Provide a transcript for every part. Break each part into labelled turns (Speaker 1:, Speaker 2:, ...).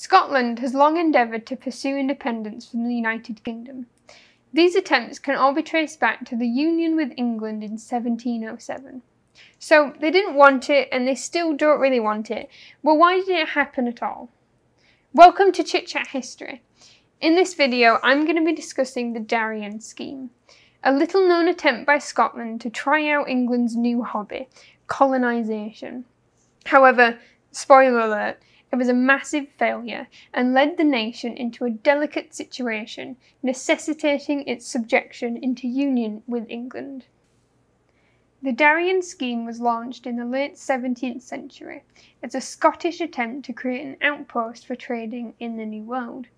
Speaker 1: Scotland has long endeavoured to pursue independence from the United Kingdom. These attempts can all be traced back to the union with England in 1707. So they didn't want it and they still don't really want it. Well, why did it happen at all? Welcome to Chit Chat History. In this video, I'm going to be discussing the Darien Scheme, a little known attempt by Scotland to try out England's new hobby, colonisation. However, spoiler alert, it was a massive failure and led the nation into a delicate situation, necessitating its subjection into union with England. The Darien scheme was launched in the late 17th century as a Scottish attempt to create an outpost for trading in the New World.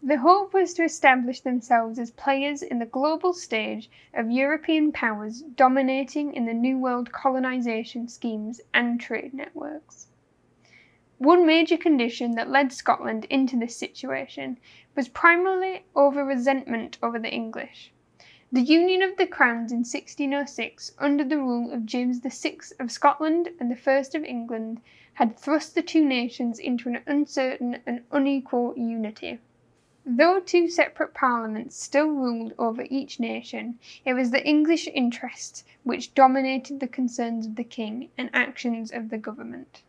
Speaker 1: The hope was to establish themselves as players in the global stage of European powers dominating in the New World colonisation schemes and trade networks. One major condition that led Scotland into this situation was primarily over resentment over the English. The union of the crowns in 1606 under the rule of James VI of Scotland and the I of England had thrust the two nations into an uncertain and unequal unity. Though two separate parliaments still ruled over each nation, it was the English interests which dominated the concerns of the king and actions of the government.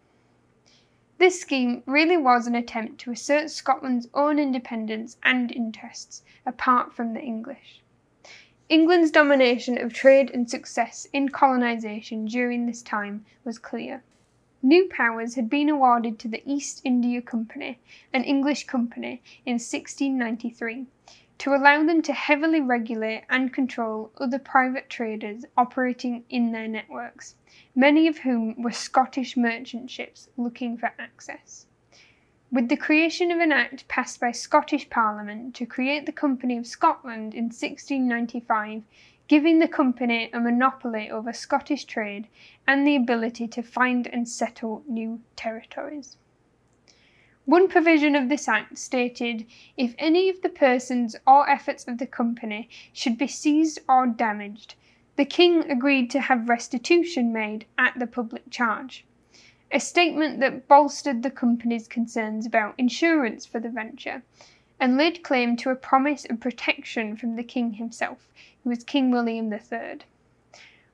Speaker 1: This scheme really was an attempt to assert Scotland's own independence and interests apart from the English. England's domination of trade and success in colonisation during this time was clear. New powers had been awarded to the East India Company, an English company, in 1693 to allow them to heavily regulate and control other private traders operating in their networks, many of whom were Scottish merchant ships looking for access. With the creation of an Act passed by Scottish Parliament to create the Company of Scotland in 1695, giving the company a monopoly over Scottish trade and the ability to find and settle new territories. One provision of this Act stated if any of the persons or efforts of the company should be seized or damaged, the King agreed to have restitution made at the public charge. A statement that bolstered the company's concerns about insurance for the venture and laid claim to a promise of protection from the King himself, who was King William III.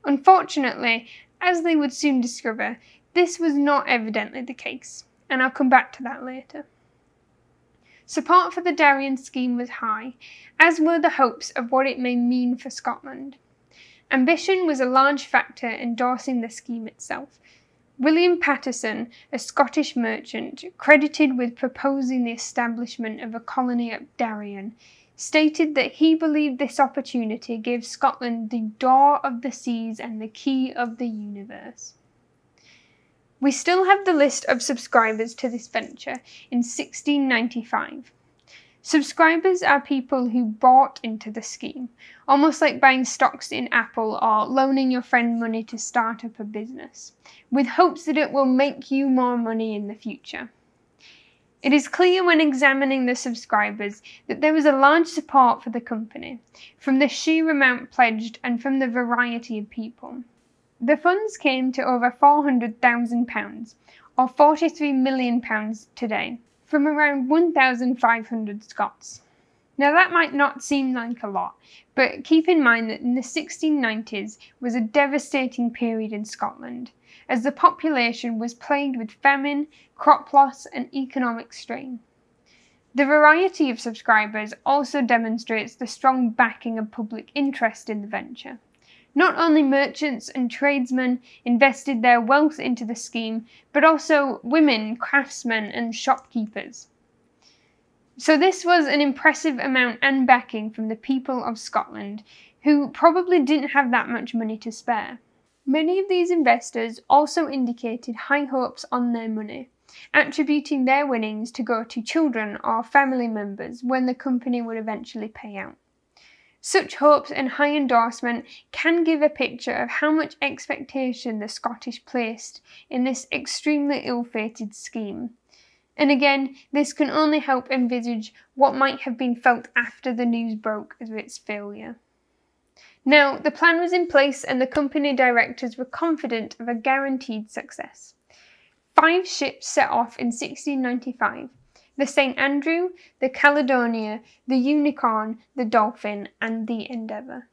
Speaker 1: Unfortunately, as they would soon discover, this was not evidently the case and I'll come back to that later. Support for the Darien scheme was high, as were the hopes of what it may mean for Scotland. Ambition was a large factor endorsing the scheme itself. William Paterson, a Scottish merchant, credited with proposing the establishment of a colony at Darien, stated that he believed this opportunity gave Scotland the door of the seas and the key of the universe. We still have the list of subscribers to this venture in 1695. Subscribers are people who bought into the scheme, almost like buying stocks in Apple or loaning your friend money to start up a business, with hopes that it will make you more money in the future. It is clear when examining the subscribers that there was a large support for the company, from the sheer amount pledged and from the variety of people. The funds came to over £400,000, or £43 million today, from around 1,500 Scots. Now that might not seem like a lot, but keep in mind that in the 1690s was a devastating period in Scotland, as the population was plagued with famine, crop loss, and economic strain. The variety of subscribers also demonstrates the strong backing of public interest in the venture. Not only merchants and tradesmen invested their wealth into the scheme, but also women, craftsmen, and shopkeepers. So, this was an impressive amount and backing from the people of Scotland, who probably didn't have that much money to spare. Many of these investors also indicated high hopes on their money, attributing their winnings to go to children or family members when the company would eventually pay out. Such hopes and high endorsement can give a picture of how much expectation the Scottish placed in this extremely ill fated scheme. And again, this can only help envisage what might have been felt after the news broke of its failure. Now, the plan was in place and the company directors were confident of a guaranteed success. Five ships set off in 1695 the St. Andrew, the Caledonia, the Unicorn, the Dolphin, and the Endeavour.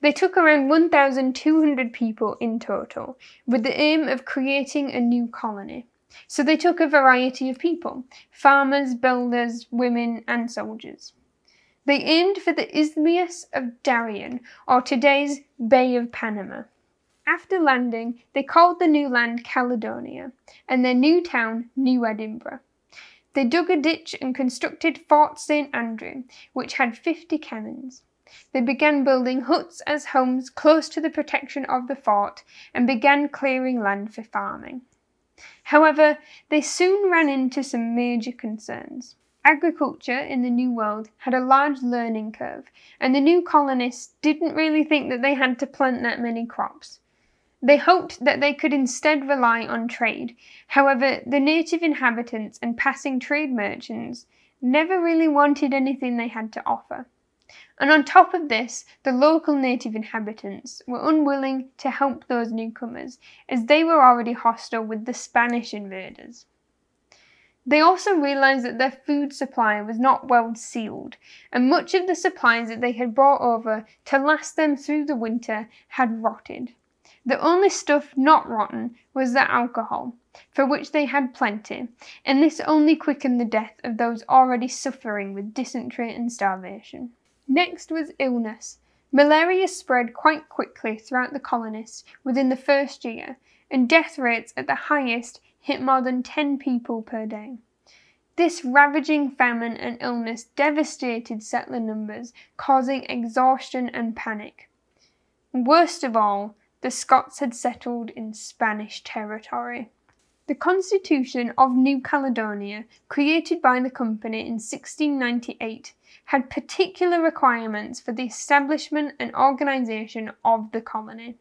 Speaker 1: They took around 1,200 people in total, with the aim of creating a new colony. So they took a variety of people farmers, builders, women, and soldiers. They aimed for the Isthmus of Darien, or today's Bay of Panama. After landing, they called the new land Caledonia, and their new town New Edinburgh. They dug a ditch and constructed Fort St. Andrew, which had 50 cannons. They began building huts as homes close to the protection of the fort and began clearing land for farming. However, they soon ran into some major concerns. Agriculture in the New World had a large learning curve, and the new colonists didn't really think that they had to plant that many crops. They hoped that they could instead rely on trade. However, the native inhabitants and passing trade merchants never really wanted anything they had to offer. And on top of this, the local native inhabitants were unwilling to help those newcomers, as they were already hostile with the Spanish invaders. They also realized that their food supply was not well sealed, and much of the supplies that they had brought over to last them through the winter had rotted. The only stuff not rotten was the alcohol, for which they had plenty, and this only quickened the death of those already suffering with dysentery and starvation. Next was illness. Malaria spread quite quickly throughout the colonists within the first year, and death rates at the highest hit more than 10 people per day. This ravaging famine and illness devastated settler numbers, causing exhaustion and panic. Worst of all, the Scots had settled in Spanish territory. The Constitution of New Caledonia, created by the Company in 1698, had particular requirements for the establishment and organisation of the colony.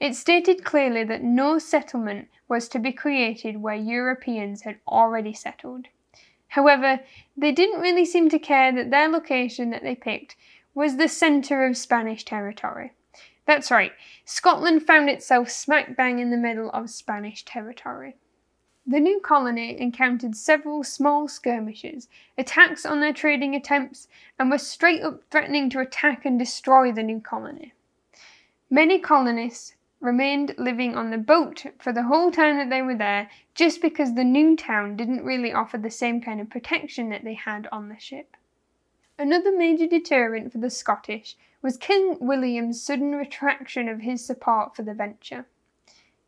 Speaker 1: It stated clearly that no settlement was to be created where Europeans had already settled. However, they didn't really seem to care that their location that they picked was the centre of Spanish territory. That's right, Scotland found itself smack bang in the middle of Spanish territory. The new colony encountered several small skirmishes, attacks on their trading attempts, and were straight up threatening to attack and destroy the new colony. Many colonists remained living on the boat for the whole time that they were there just because the new town didn't really offer the same kind of protection that they had on the ship. Another major deterrent for the Scottish was King William's sudden retraction of his support for the venture.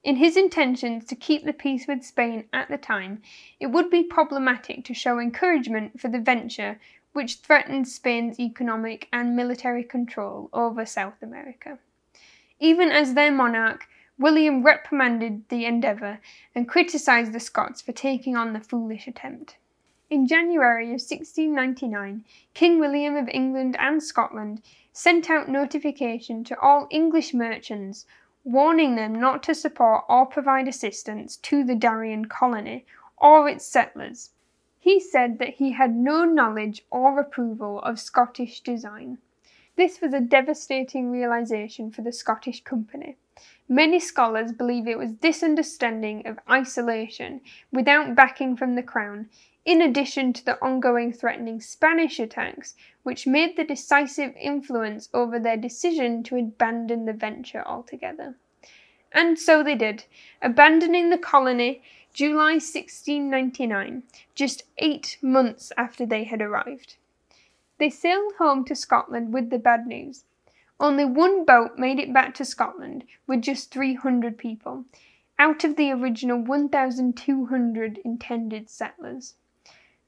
Speaker 1: In his intentions to keep the peace with Spain at the time, it would be problematic to show encouragement for the venture which threatened Spain's economic and military control over South America. Even as their monarch, William reprimanded the endeavour and criticised the Scots for taking on the foolish attempt. In January of 1699, King William of England and Scotland sent out notification to all English merchants, warning them not to support or provide assistance to the Darien colony or its settlers. He said that he had no knowledge or approval of Scottish design. This was a devastating realization for the Scottish Company. Many scholars believe it was this understanding of isolation without backing from the Crown in addition to the ongoing threatening Spanish attacks, which made the decisive influence over their decision to abandon the venture altogether. And so they did, abandoning the colony July 1699, just eight months after they had arrived. They sailed home to Scotland with the bad news. Only one boat made it back to Scotland with just 300 people, out of the original 1,200 intended settlers.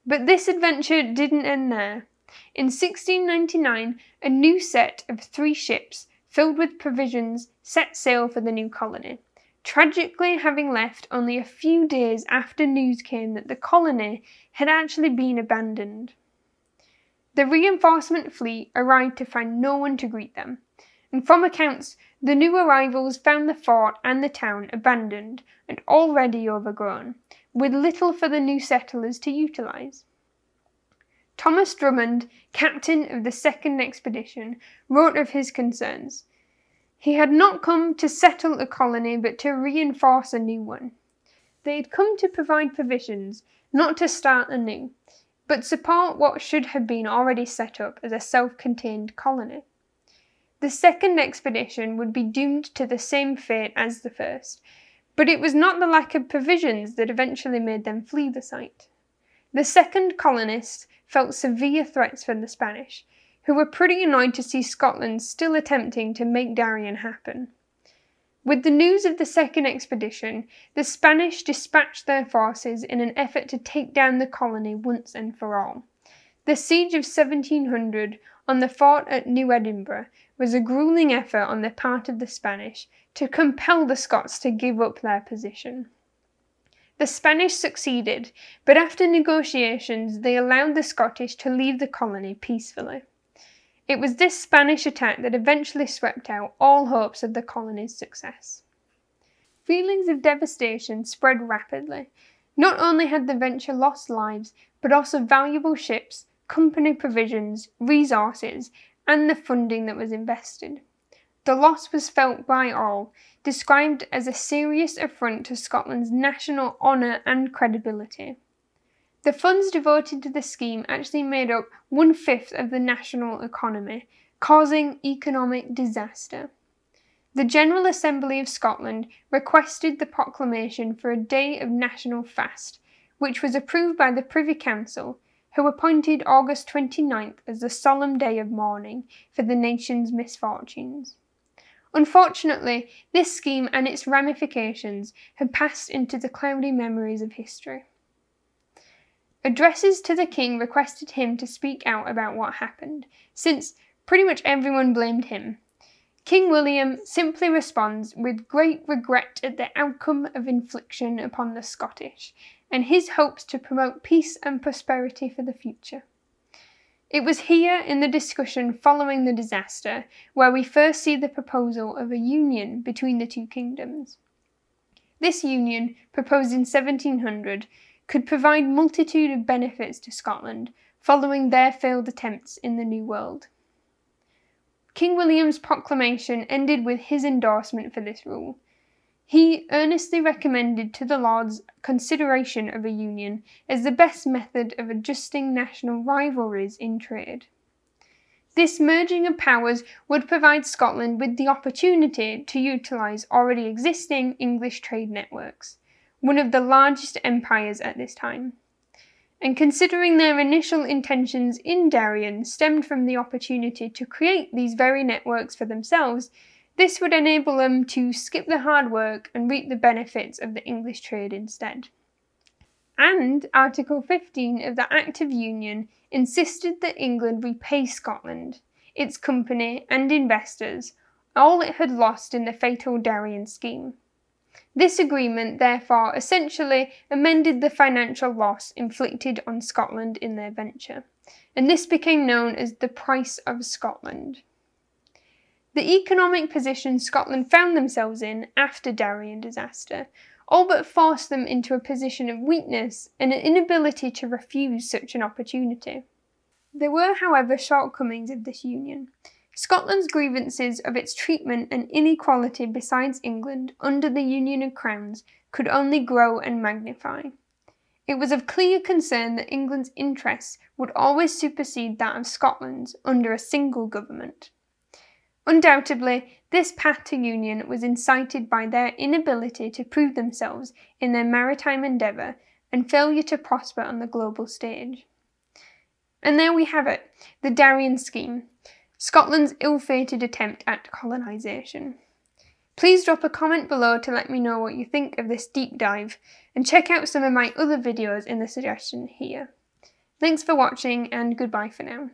Speaker 1: But this adventure didn't end there. In 1699, a new set of three ships filled with provisions set sail for the new colony, tragically having left only a few days after news came that the colony had actually been abandoned. The reinforcement fleet arrived to find no one to greet them, and from accounts, the new arrivals found the fort and the town abandoned and already overgrown, with little for the new settlers to utilise. Thomas Drummond, captain of the second expedition, wrote of his concerns. He had not come to settle a colony but to reinforce a new one. They had come to provide provisions, not to start anew. But support what should have been already set up as a self contained colony. The second expedition would be doomed to the same fate as the first, but it was not the lack of provisions that eventually made them flee the site. The second colonists felt severe threats from the Spanish, who were pretty annoyed to see Scotland still attempting to make Darien happen. With the news of the second expedition, the Spanish dispatched their forces in an effort to take down the colony once and for all. The siege of 1700 on the fort at New Edinburgh was a grueling effort on the part of the Spanish to compel the Scots to give up their position. The Spanish succeeded, but after negotiations they allowed the Scottish to leave the colony peacefully. It was this Spanish attack that eventually swept out all hopes of the colony's success. Feelings of devastation spread rapidly. Not only had the venture lost lives, but also valuable ships, company provisions, resources, and the funding that was invested. The loss was felt by all, described as a serious affront to Scotland's national honour and credibility. The funds devoted to the scheme actually made up one fifth of the national economy, causing economic disaster. The General Assembly of Scotland requested the proclamation for a day of national fast, which was approved by the Privy Council, who appointed August 29th as the solemn day of mourning for the nation's misfortunes. Unfortunately, this scheme and its ramifications have passed into the cloudy memories of history. Addresses to the king requested him to speak out about what happened, since pretty much everyone blamed him. King William simply responds with great regret at the outcome of infliction upon the Scottish, and his hopes to promote peace and prosperity for the future. It was here in the discussion following the disaster where we first see the proposal of a union between the two kingdoms. This union, proposed in 1700, could provide multitude of benefits to Scotland following their failed attempts in the New World. King William's proclamation ended with his endorsement for this rule, he earnestly recommended to the Lords consideration of a union as the best method of adjusting national rivalries in trade. This merging of powers would provide Scotland with the opportunity to utilise already existing English trade networks, one of the largest empires at this time. And considering their initial intentions in Darien stemmed from the opportunity to create these very networks for themselves, this would enable them to skip the hard work and reap the benefits of the English trade instead. And Article 15 of the Act of Union insisted that England repay Scotland, its company, and investors all it had lost in the fatal Darien scheme. This agreement, therefore, essentially amended the financial loss inflicted on Scotland in their venture, and this became known as the Price of Scotland. The economic position Scotland found themselves in after Darien disaster all but forced them into a position of weakness and an inability to refuse such an opportunity. There were, however, shortcomings of this union. Scotland's grievances of its treatment and inequality besides England under the Union of Crowns could only grow and magnify. It was of clear concern that England's interests would always supersede that of Scotland's under a single government. Undoubtedly, this path to union was incited by their inability to prove themselves in their maritime endeavour and failure to prosper on the global stage. And there we have it the Darien Scheme, Scotland's ill fated attempt at colonisation. Please drop a comment below to let me know what you think of this deep dive and check out some of my other videos in the suggestion here. Thanks for watching and goodbye for now.